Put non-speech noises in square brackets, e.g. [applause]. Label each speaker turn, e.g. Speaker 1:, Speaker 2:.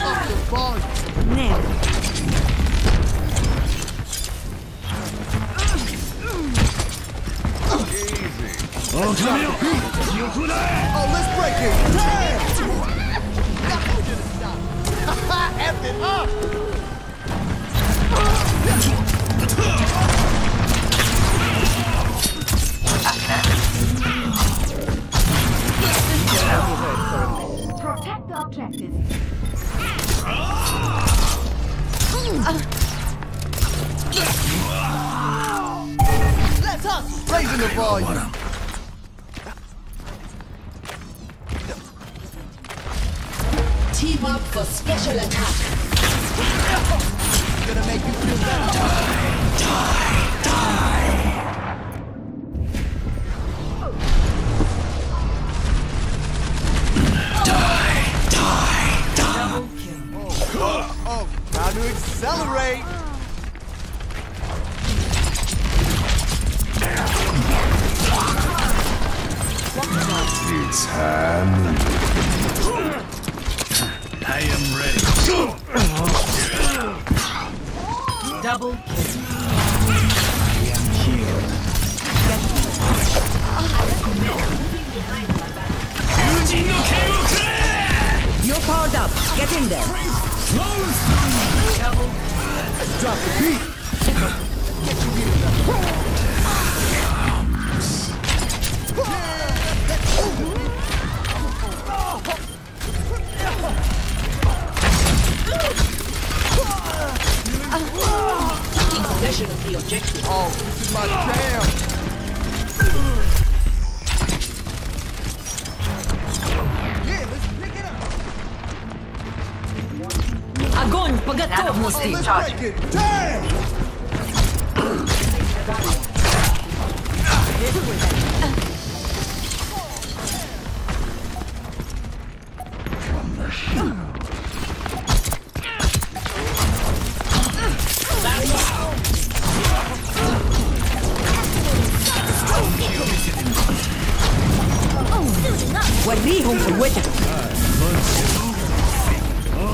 Speaker 1: up the volume.
Speaker 2: Nailed.
Speaker 1: Easy.
Speaker 3: 狼よ横だ
Speaker 1: Oh, let's break it. Damn! Nothing to stop. F [laughs] it [laughs] up.
Speaker 4: The.
Speaker 1: Let's hustle. Raising the volume.
Speaker 5: Team up for special attack.
Speaker 1: Gonna make you feel better. Accelerate.
Speaker 3: It's time. I am ready.
Speaker 2: Double You're powered up. Get in there. Double
Speaker 1: Drop the beat.
Speaker 5: Taking possession of the objective.
Speaker 1: Oh, this is my jam.
Speaker 2: Огонь по
Speaker 1: Oh,
Speaker 2: готовности.
Speaker 1: let's break it. Damn!
Speaker 2: This will help. وريهم قوتك